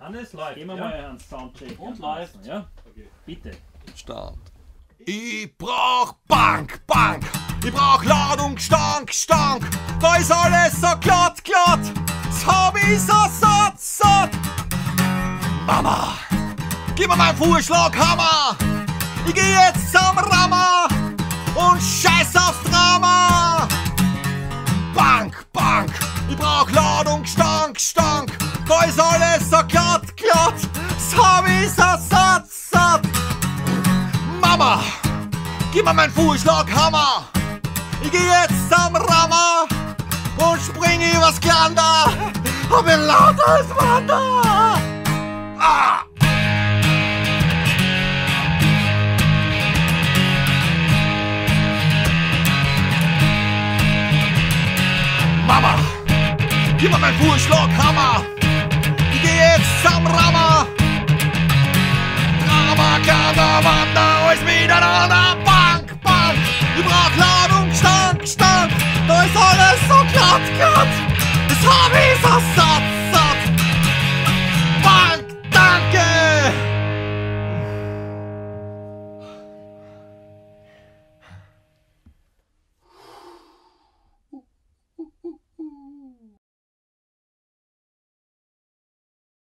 Hannes, läuft. Gehen wir ja? mal einen Soundcheck. Und läuft. Ja? Okay. Bitte. Stand. Ich brauch Bank, Bank. Ich brauch Ladung, Stank, Stank. Da ist alles so glatt, glatt. Das hab ich so satt, satt. Mama, gib mir meinen Vorschlaghammer. Ich geh jetzt zum Rammer und scheiß aufs Da ist alles so glatt, glatt. Das hab ich so satt, satt. Mama, gib mir meinen Vorschlaghammer. Ich geh jetzt zum Rammer und spring übers Glander. Hab mir lauter als Wander. Ah! Mama, gib mir meinen Vorschlaghammer. Cuando manda es mirar a la